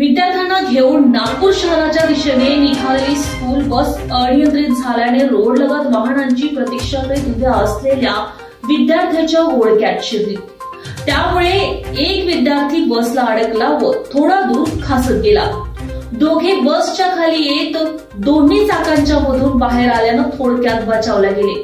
विद्यार्थ्यांना घेऊन नागपूर शहराच्या दिशेने निघालेली स्कूल बस अनियंत्रित झाल्याने रोड लगत वाहनांची प्रतीक्षा करीत उभ्या असलेल्या विद्यार्थ्याच्या ओळख्यात शिरली. त्यामुळे एक विद्यार्थी बसला अडकला व थोडा दूर खासत गेला. दोघे बसच्या खाली येत दोन्ही चाकांच्या मधून बाहेर आल्यानं थोडक्यात बचावले गेले.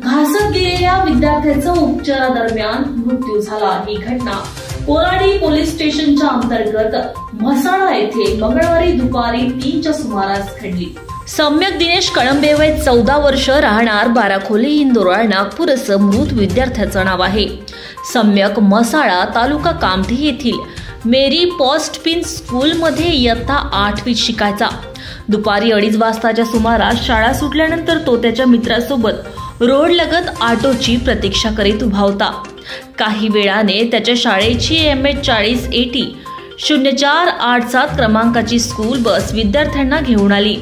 घासत गेलेल्या विद्यार्थ्याचा उपचारादरम्यान मृत्यू झाला. ही घटना कोराडी पोलीस स्टेशनच्या अंतर्गत म्हसाळा येथे मंगळवारी दुपारी तीनच्या सुमारास घडली. सम्यक दिनेश कळंबे वय चौदा वर्ष राहणार बाराखोली इंदोरा नागपूर असं मृत विद्यार्थ्याचं नाव आहे. सम्यक मसाळा तालुका कामठी येथील मेरी पॉस्ट पिन स्कूलमध्ये इयत्ता आठवीत शिकायचा. दुपारी अडीच वाजताच्या सुमारास शाळा सुटल्यानंतर तो त्याच्या मित्रासोबत रोड लगत ऑटोची प्रतीक्षा करीत उभा होता. काही वेळाने त्याच्या शाळेची एम एच चाळीस एटी शून्य चार आठ सात क्रमांकाची स्कूल बस विद्यार्थ्यांना घेऊन आली.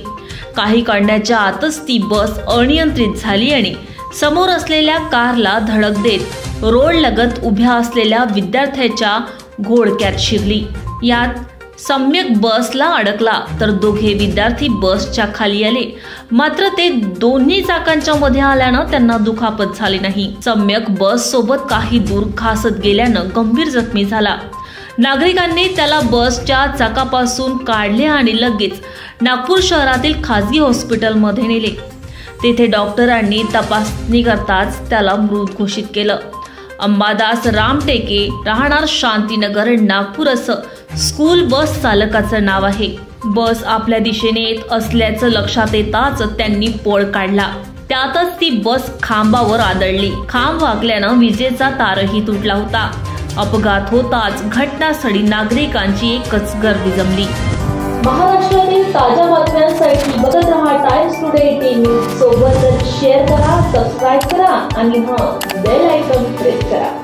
काही काढण्याच्या आतच ती बस अनियंत्रित झाली आणि समोर असलेल्या कारला धडक देत रोड लगत उभ्या असलेल्या विद्यार्थ्याच्या घोडक्यात शिरली. यात सम्यक बसला अडकला तर दोघे विद्यार्थी बसच्या खाली आले. मात्र ते दोन्ही चाकांच्या मध्ये आल्यानं त्यांना दुखापत झाली नाही. सम्यक बस सोबत काही दूर खासत गेल्यानं गंभीर जखमी झाला. नागरिकांनी त्याला बसच्या चाकापासून काढले आणि लगेच नागपूर शहरातील खासगी हॉस्पिटलमध्ये नेले. तेथे डॉक्टरांनी तपासणी करताच त्याला मृत घोषित केलं. अंबादास रामटेके राहणार शांतीनगर नागपूर असं. स्कूल बस चालकाचं नाव आहे. बस आपल्या दिशेने येत असल्याचं लक्षात येताच त्यांनी पळ काढला. त्यातच ती बस खांबावर आदळली. खांब वाकल्यानं विजेचा तारही तुटला होता. अपघात होताच घटनास्थळी नागरिकांची एकच गर्दी जमली. महाराष्ट्रातील ताज्या बातम्या शेअर करा सबस्क्राईब करा आणि हां बेल आयकॉन प्रेस करा.